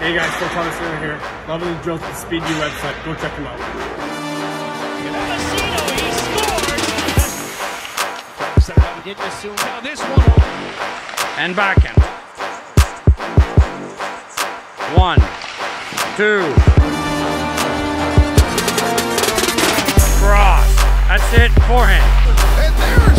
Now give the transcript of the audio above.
Hey guys, Phil Tomasino here. Loving the drills at the Speed U website. Go check them out. He didn't assume now this one. And backhand. One, two. Cross. That's it. Forehand.